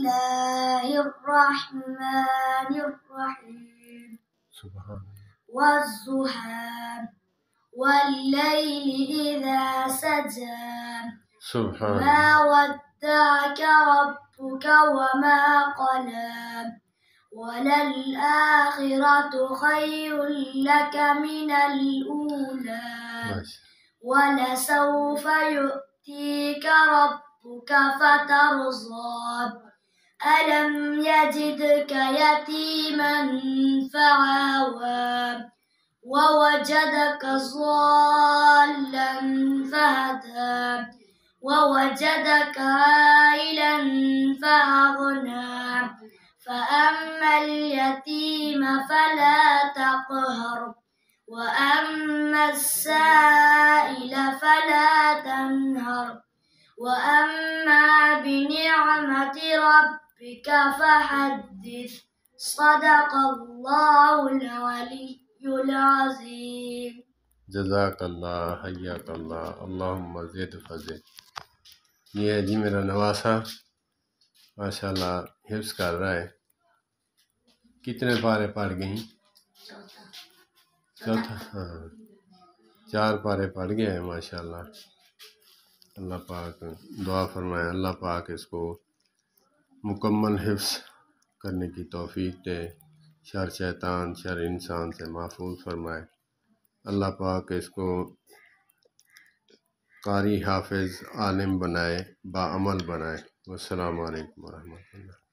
الله الرحمن الرحيم. سبحان والزهام. والليل إذا سجى. سبحان ما ودعك ربك وما قلى. وللآخرة خير لك من الأولى. ولسوف يؤتيك ربك فترضى. ألم يجدك يتيما فعوى ووجدك ضالا فهدى ووجدك عائلا فأغنى فأما اليتيم فلا تقهر وأما السائل فلا تنهر وأما بنعمة ربك ربك فحدث. صدق الله العلي العظيم. جزاک اللہ حیاک اللہ اللہم زید فضل یہ جی میرا نواسا. ماشاء اللہ حفظ کر رہا ہے. کتنے پارے پڑھ گئیں چوتھا. ہاں. چار پارے پڑھ گئے ہیں ماشاء اللہ اللہ پاک دعا فرمائے اللہ پاک اس کو مکمل حفظ کرنے کی توفیق دے۔ شر شیطان، شر انسان سے محفوظ فرمائے۔ اللہ پاک اس کو قاری حافظ عالم بنائے، با عمل بنائے۔ السلام علیکم ورحمۃ اللہ۔